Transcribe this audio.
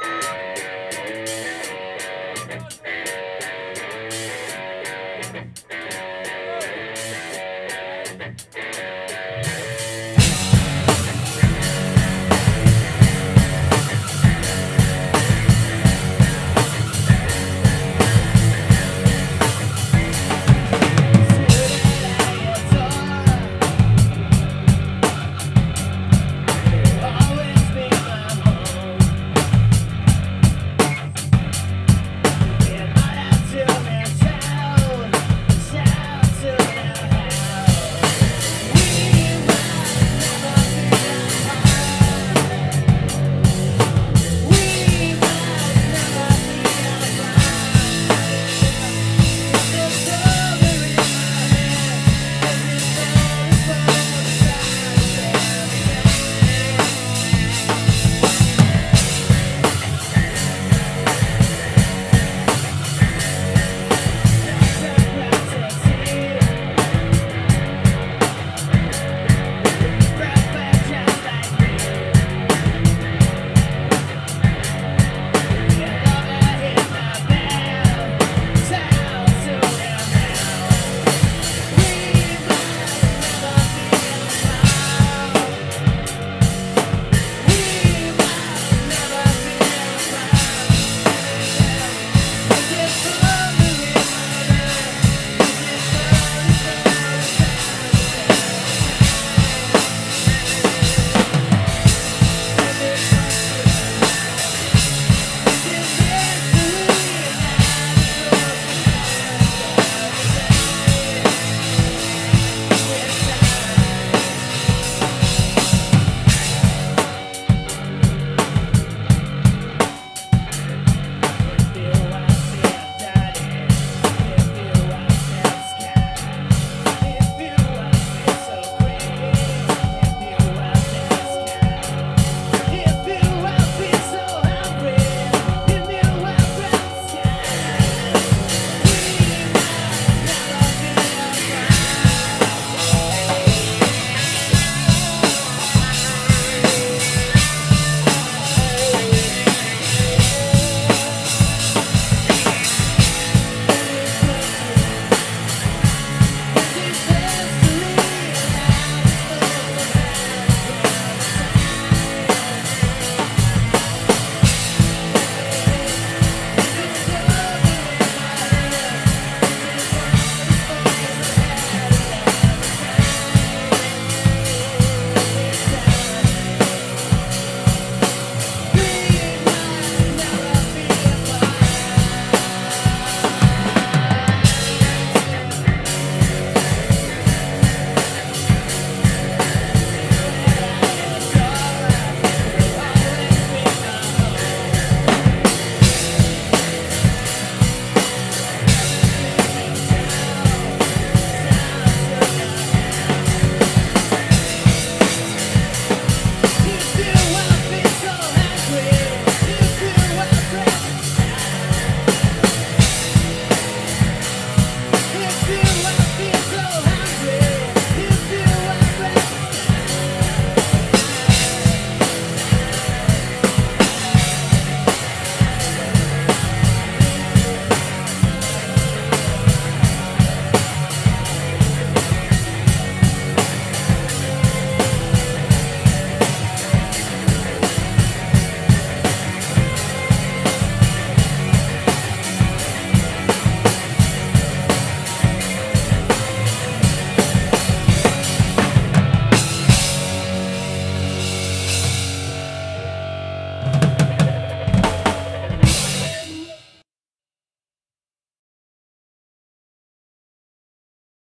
Bye.